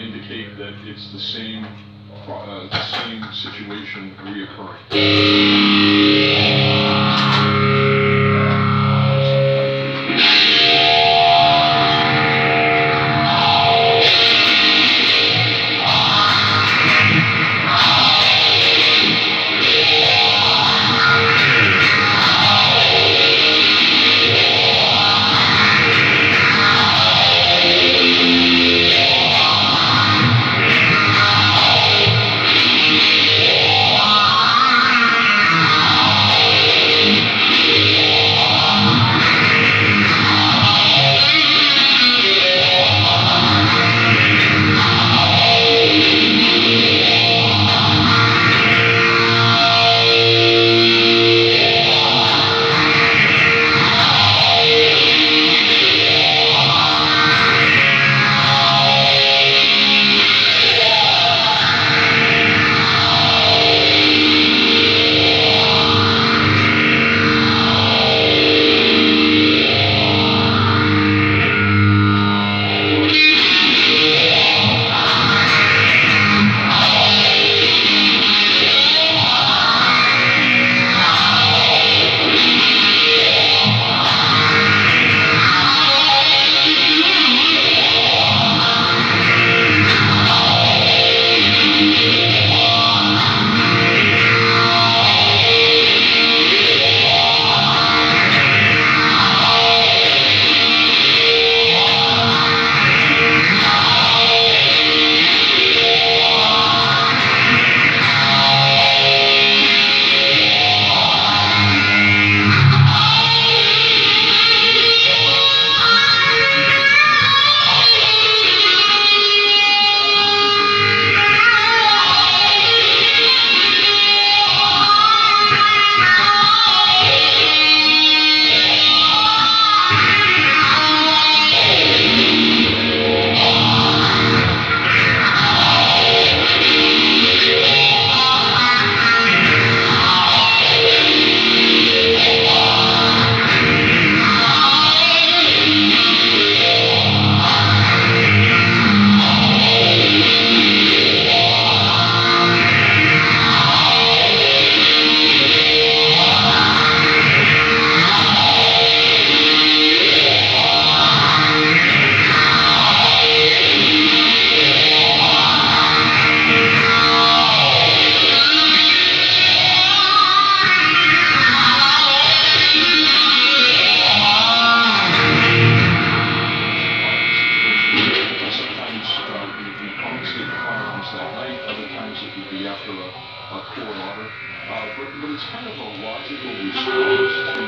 indicate that it's the same, uh, the same situation reoccurring. Would be after a, a court order. Uh, but, but it's kind of a logical response